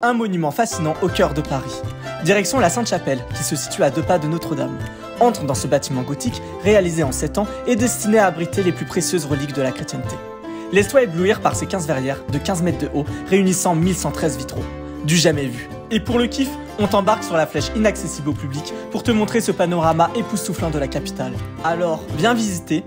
Un monument fascinant au cœur de Paris. Direction la Sainte-Chapelle, qui se situe à deux pas de Notre-Dame. Entre dans ce bâtiment gothique, réalisé en 7 ans et destiné à abriter les plus précieuses reliques de la chrétienté. Laisse-toi éblouir par ces 15 verrières de 15 mètres de haut, réunissant 1113 vitraux. Du jamais vu. Et pour le kiff, on t'embarque sur la flèche inaccessible au public pour te montrer ce panorama époustouflant de la capitale. Alors, viens visiter